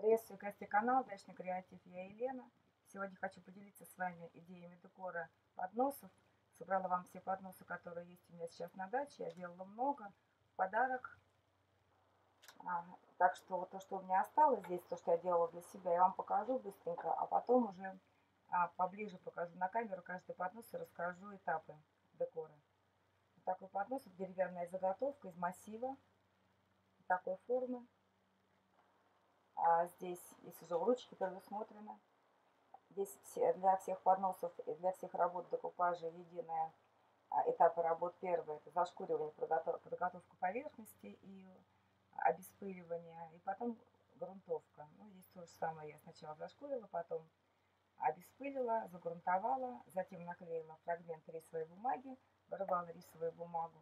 Приветствую гостей канала Дачный креатив, я Елена. Сегодня хочу поделиться с вами идеями декора подносов. Собрала вам все подносы, которые есть у меня сейчас на даче. Я делала много в подарок. А, так что то, что у меня осталось здесь, то, что я делала для себя, я вам покажу быстренько, а потом уже а, поближе покажу на камеру каждый поднос и расскажу этапы декора. Вот такой поднос, деревянная заготовка из массива такой формы. А здесь, если же ручки предусмотрены, здесь для всех подносов и для всех работ декупажа единая этапы работ. Первый – это зашкуривание, подготовка поверхности и обеспыливание, и потом грунтовка. Ну, здесь то же самое я сначала зашкурила, потом обеспылила, загрунтовала, затем наклеила фрагмент рисовой бумаги, вырывала рисовую бумагу.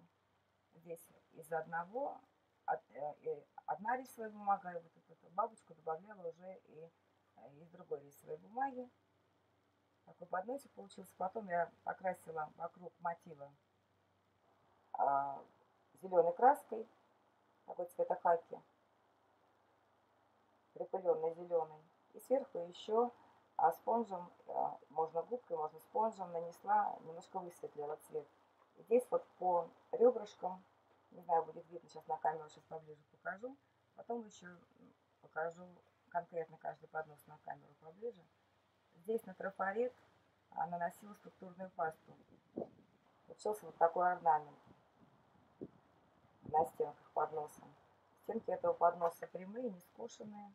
Здесь из одного одна рисовая бумага, и вот эту бабочку добавляла уже и э, из другой рисовой бумаги. Такой подносик получился. Потом я покрасила вокруг мотива а, зеленой краской, такой цвета хаки, припыленной зеленой. И сверху еще а спонжем, а, можно губкой, можно спонжем, нанесла, немножко высветлила цвет. И здесь вот по ребрышкам не знаю, будет видно сейчас на камеру, сейчас поближе покажу. Потом еще покажу конкретно каждый поднос на камеру поближе. Здесь на трафарет наносила структурную пасту. Получился вот такой орнамент на стенках подноса. Стенки этого подноса прямые, не скошенные.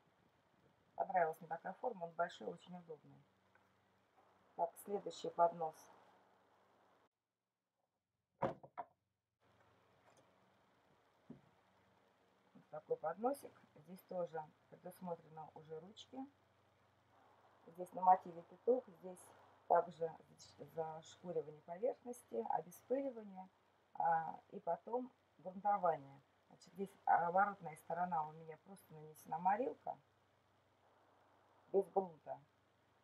Понравилась мне такая форма, он большой, очень удобный. Так, следующий поднос. Такой подносик. Здесь тоже предусмотрено уже ручки. Здесь на мотиве петух, здесь также зашкуривание поверхности, обеспыливание а, и потом грунтование. Значит, здесь оборотная сторона у меня просто нанесена морилка без грунта.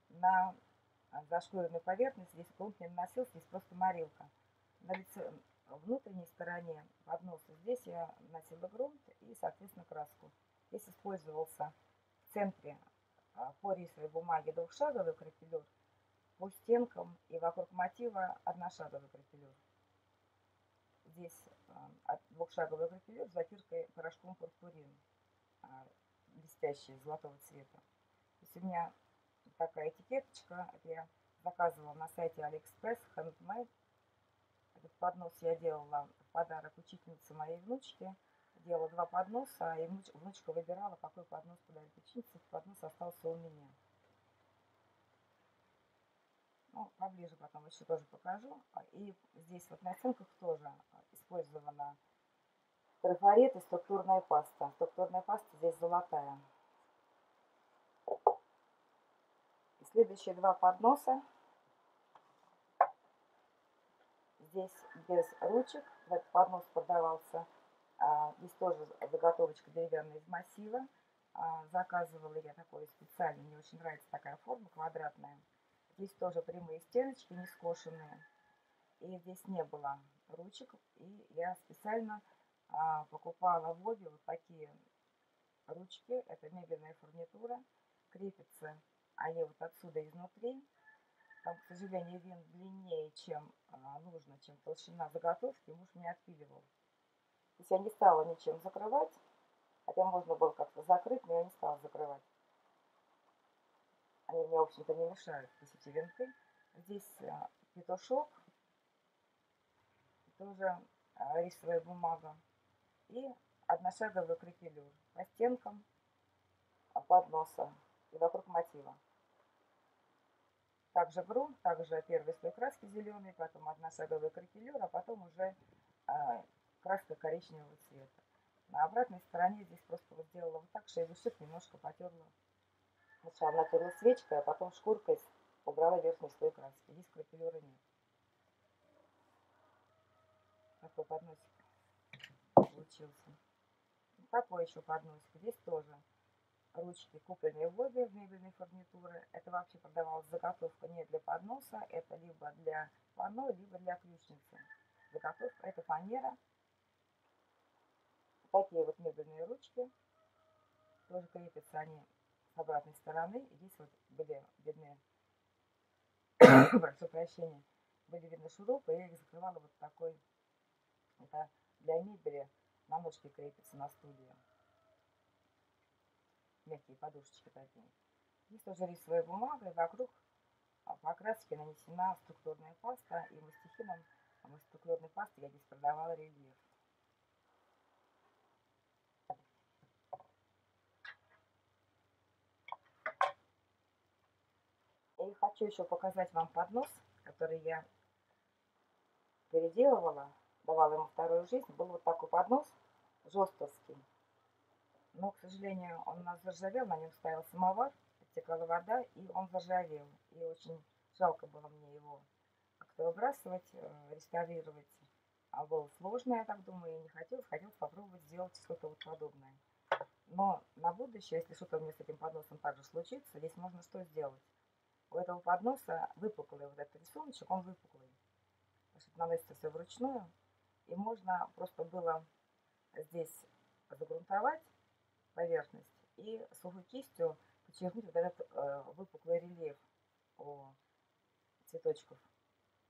На зашкуренной поверхности здесь грунт не наносился, здесь просто морилка. На лице, внутренней стороне подноса здесь я наносила грунт и, соответственно, краску. Здесь использовался в центре а, по рисовой бумаге двухшаговый крапелюр, по стенкам и вокруг мотива одношаговый крапелюр. Здесь а, двухшаговый крапелюр с затиркой порошком пурпурин, а, блестящий, золотого цвета. То есть у меня такая этикеточка, я заказывала на сайте AliExpress Handmade этот поднос я делала в подарок учительнице моей внучки. Делала два подноса, и внучка выбирала, какой поднос подарить ученице. Поднос остался у меня. Ну, поближе потом еще тоже покажу. И здесь вот на оценках тоже использована трафарет и структурная паста. Структурная паста здесь золотая. И следующие два подноса Здесь без ручек. Этот поднос продавался. А, здесь тоже заготовочка деревянная из массива. А, заказывала я такой специальный. Мне очень нравится такая форма квадратная. Здесь тоже прямые стеночки, не скошенные. И здесь не было ручек. И я специально а, покупала в обе вот такие ручки. Это мебельная фурнитура. Крепятся они вот отсюда изнутри. Там, к сожалению, винт длиннее, чем а, нужно, чем толщина заготовки. Муж мне отпиливал. То есть я не стала ничем закрывать. Хотя можно было как-то закрыть, но я не стала закрывать. Они мне, в общем-то, не мешают, здесь эти винты. Здесь а, петушок, тоже а, рисовая бумага. И одношаговый крепелюр по стенкам подноса и вокруг мотива. Также грунт, также первый слой краски зеленый, потом одношаговый кракелюр, а потом уже а, краска коричневого цвета. На обратной стороне здесь просто вот сделала вот так, шейвышек немножко потерла. Сначала натерла свечкой, а потом шкуркой убрала верхний слой краски. Здесь крапелюра нет. Такой подносик получился. Такой еще подносик. Здесь тоже ручки, купленные в обе в фурнитуры. Это вообще продавалась заготовка не для подноса, это либо для панно, либо для ключницы. Заготовка это фанера. Такие вот мебельные ручки. Тоже крепятся они с обратной стороны. И здесь вот были видны, прошу прощения, были видны шурупы, я их закрывала вот такой, это для мебели на ножке крепится на студию. Мягкие подушечки такие. Здесь тоже рисовая бумага, и вокруг а, по краске нанесена структурная паста, и мастихином, структурной пастой я здесь продавала рельеф. И хочу еще показать вам поднос, который я переделывала, давала ему вторую жизнь. Был вот такой поднос, жестовский. Но, к сожалению, он у нас заржавел, на нем стоял самовар, подтекала вода, и он заржавел. И очень жалко было мне его как-то выбрасывать, э, реставрировать. А было сложно, я так думаю, и не хотелось. Хотелось попробовать сделать что-то вот подобное. Но на будущее, если что-то у меня с этим подносом также случится, здесь можно что сделать? у этого подноса выпуклый вот этот рисуночек, он выпуклый. Значит, наносится все вручную. И можно просто было здесь загрунтовать поверхность и сухой кистью подчеркнуть вот этот э, выпуклый рельеф у цветочков.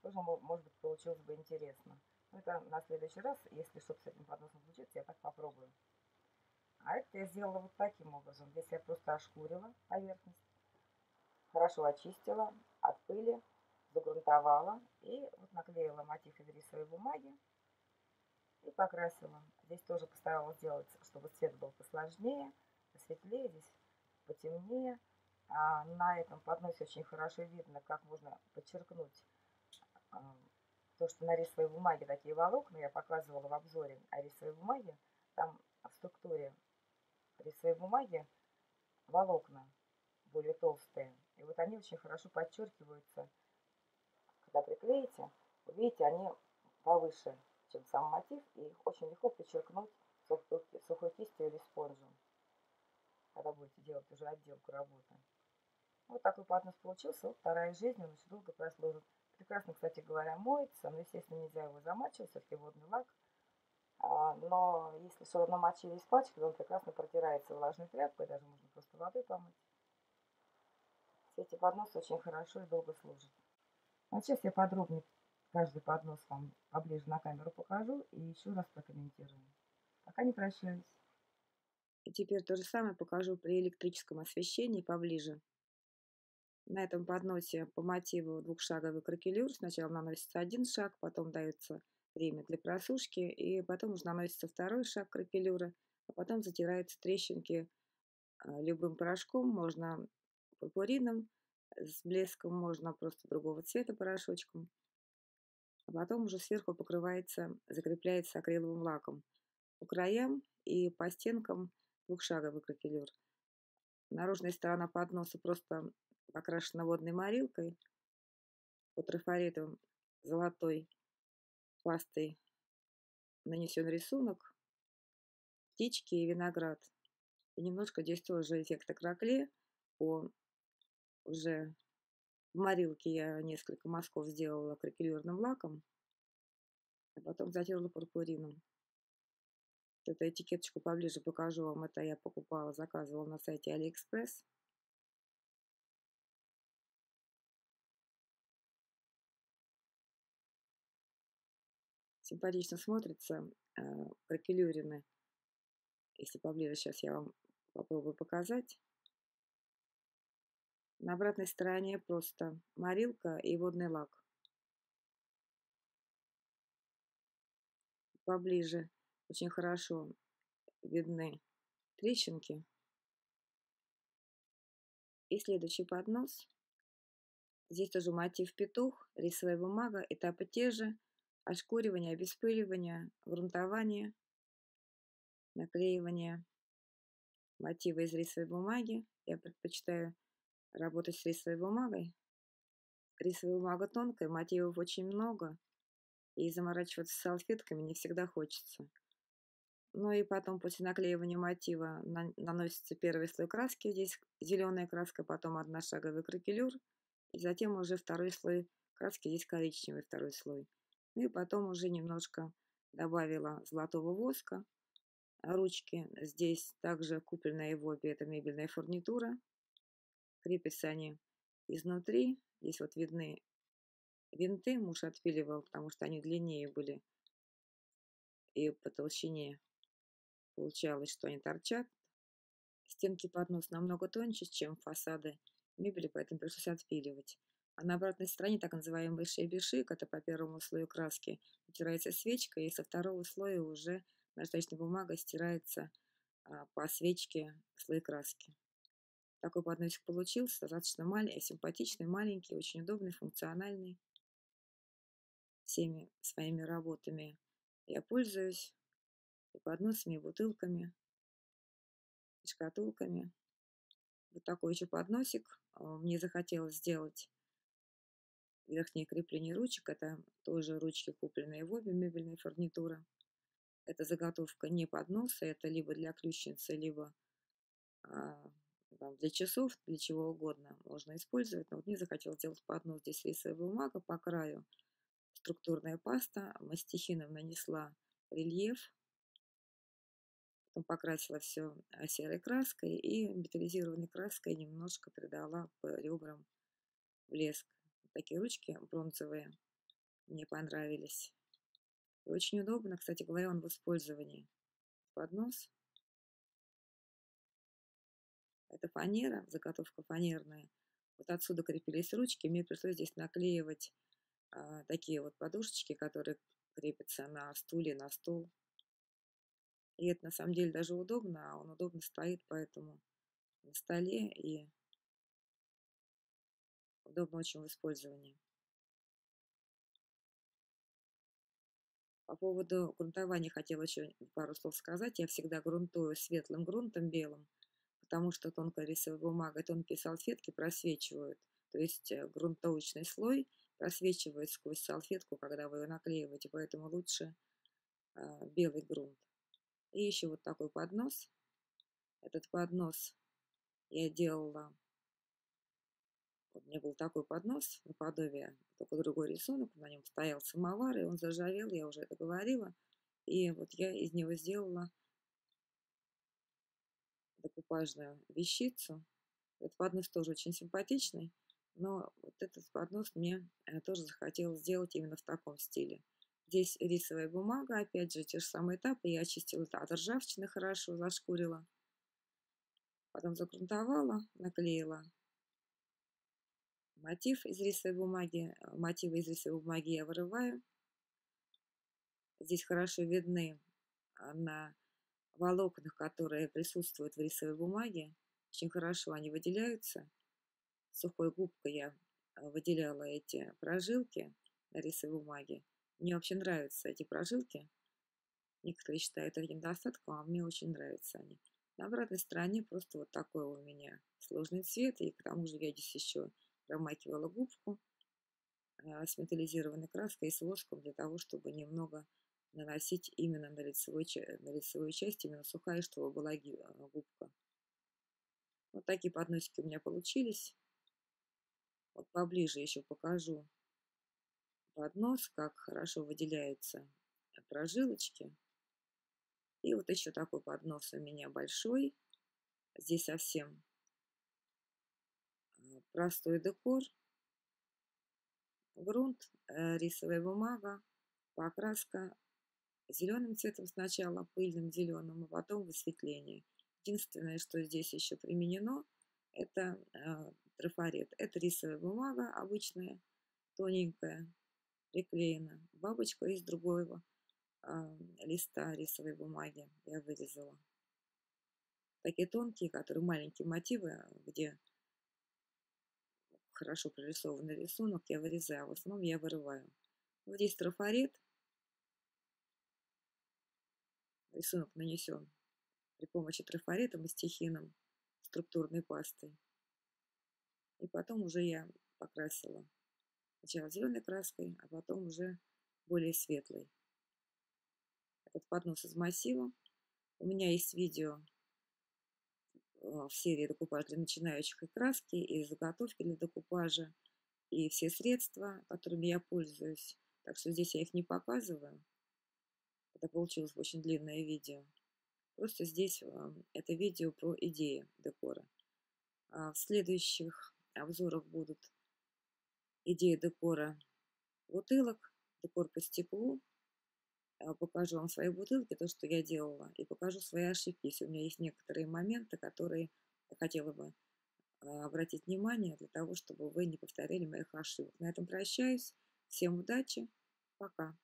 Тоже, может быть, получилось бы интересно. Но это на следующий раз, если что-то с этим подносом случится, я так попробую. А это я сделала вот таким образом. Здесь я просто ошкурила поверхность хорошо очистила от пыли, загрунтовала и вот наклеила мотив из рисовой бумаги и покрасила. Здесь тоже постаралась сделать, чтобы цвет был посложнее, посветлее, здесь потемнее. А на этом подносе очень хорошо видно, как можно подчеркнуть а, то, что на рисовой бумаге такие волокна, я показывала в обзоре о рисовой бумаге, там в структуре рисовой бумаги волокна более толстые. И вот они очень хорошо подчеркиваются. Когда приклеите, видите, они повыше, чем сам мотив, и очень легко подчеркнуть сухой, кистью или спонжем, когда будете делать уже отделку работы. Вот такой поднос получился. Вот вторая жизнь, он очень долго прослужит. Прекрасно, кстати говоря, моется, но, естественно, нельзя его замачивать, все-таки водный лак. А, но если все равно мочили испачкали, он прекрасно протирается влажной тряпкой, даже можно просто водой помыть. Эти подносы очень хорошо и долго служат. А сейчас я подробнее каждый поднос вам поближе на камеру покажу и еще раз прокомментирую. Пока не прощаюсь. И теперь то же самое покажу при электрическом освещении поближе. На этом подносе по мотиву двухшаговый кракелюр. Сначала наносится один шаг, потом дается время для просушки, и потом уже наносится второй шаг кракелюра, а потом затираются трещинки а, любым порошком. Можно пурпурином, с блеском можно просто другого цвета порошочком. А потом уже сверху покрывается, закрепляется акриловым лаком. По краям и по стенкам двухшаговый кракелюр. Наружная сторона подноса просто покрашена водной морилкой. По трафарету золотой пастой нанесен рисунок, птички и виноград. И немножко здесь тоже эффекта кракле по уже в морилке я несколько мазков сделала кракелюрным лаком, а потом затерла пурпурином. Эту этикеточку поближе покажу вам. Это я покупала, заказывала на сайте Алиэкспресс. Симпатично смотрится э, кракелюрины. Если поближе сейчас я вам попробую показать. На обратной стороне просто морилка и водный лак. Поближе очень хорошо видны трещинки. И следующий поднос. Здесь тоже мотив петух, рисовая бумага, этапы те же. Ошкуривание, обеспыливание, грунтование, наклеивание мотива из рисовой бумаги. Я предпочитаю работать с рисовой бумагой. Рисовая бумага тонкая, мотивов очень много, и заморачиваться с салфетками не всегда хочется. Ну и потом после наклеивания мотива наносится первый слой краски, здесь зеленая краска, потом одношаговый кракелюр, и затем уже второй слой краски, здесь коричневый второй слой. Ну и потом уже немножко добавила золотого воска, ручки. Здесь также купленная в обе это мебельная фурнитура. Крепятся они изнутри. Здесь вот видны винты. Муж отпиливал, потому что они длиннее были. И по толщине получалось, что они торчат. Стенки поднос намного тоньше, чем фасады мебели, поэтому пришлось отпиливать. А на обратной стороне так называемый шейбишик, это по первому слою краски, утирается свечкой, и со второго слоя уже наждачная бумага стирается а, по свечке слой краски. Такой подносик получился, достаточно маленький, симпатичный, маленький, очень удобный, функциональный. Всеми своими работами я пользуюсь, и подносами, и бутылками, и шкатулками. Вот такой еще подносик а, мне захотелось сделать верхнее крепление ручек. Это тоже ручки, купленные в обе мебельные фурнитуры. Это заготовка не подноса, это либо для ключницы, либо а, там, для часов, для чего угодно можно использовать. Но вот мне захотелось сделать поднос. Здесь рисовая бумага по краю, структурная паста. Мастихином нанесла рельеф, потом покрасила все а, серой краской и металлизированной краской немножко придала по ребрам блеск. Такие ручки бронзовые мне понравились. И очень удобно, кстати говоря, он в использовании. Поднос. Это фанера, заготовка фанерная. Вот отсюда крепились ручки. Мне пришлось здесь наклеивать а, такие вот подушечки, которые крепятся на стуле, на стол. И это на самом деле даже удобно, а он удобно стоит, поэтому на столе и удобно очень в использовании. По поводу грунтования хотела еще пару слов сказать. Я всегда грунтую светлым грунтом белым, потому что тонкая рисовая бумага, тонкие салфетки просвечивают. То есть э, грунтовочный слой просвечивает сквозь салфетку, когда вы ее наклеиваете, поэтому лучше э, белый грунт. И еще вот такой поднос. Этот поднос я делала вот у меня был такой поднос наподобие, только другой рисунок, на нем стоял самовар, и он заржавел, я уже это говорила. И вот я из него сделала декупажную вещицу. Этот поднос тоже очень симпатичный, но вот этот поднос мне э, тоже захотелось сделать именно в таком стиле. Здесь рисовая бумага, опять же, те же самые этапы. Я очистила от ржавчины хорошо, зашкурила. Потом загрунтовала, наклеила мотив из рисовой бумаги. Э, мотивы из рисовой бумаги я вырываю. Здесь хорошо видны а, на волокнах, которые присутствуют в рисовой бумаге. Очень хорошо они выделяются. Сухой губкой я э, выделяла эти прожилки на рисовой бумаге. Мне вообще нравятся эти прожилки. Некоторые считают их недостатком, а мне очень нравятся они. На обратной стороне просто вот такой у меня сложный цвет. И к тому же я здесь еще промакивала губку э, с металлизированной краской и с воском для того, чтобы немного наносить именно на, лицевой, на лицевую часть, именно сухая, чтобы была э, губка. Вот такие подносики у меня получились. Вот поближе еще покажу поднос, как хорошо выделяются прожилочки. И вот еще такой поднос у меня большой. Здесь совсем простой декор, грунт, э, рисовая бумага, покраска зеленым цветом сначала, пыльным зеленым, а потом высветление. Единственное, что здесь еще применено, это э, трафарет. Это рисовая бумага обычная, тоненькая, приклеена. Бабочка из другого э, листа рисовой бумаги я вырезала. Такие тонкие, которые маленькие мотивы, где хорошо прорисованный рисунок я вырезаю, в основном я вырываю. Вот здесь трафарет. Рисунок нанесен при помощи трафарета мастихином, структурной пастой. И потом уже я покрасила сначала зеленой краской, а потом уже более светлой. Этот поднос из массива. У меня есть видео а, в серии декупаж для начинающих и краски, и заготовки для декупажа, и все средства, которыми я пользуюсь. Так что здесь я их не показываю. Это получилось очень длинное видео. Просто здесь а, это видео про идеи декора. А в следующих обзорах будут идеи декора бутылок, декор по стеклу. А, покажу вам свои бутылки, то, что я делала, и покажу свои ошибки, если у меня есть некоторые моменты, которые я хотела бы обратить внимание для того, чтобы вы не повторили моих ошибок. На этом прощаюсь. Всем удачи. Пока.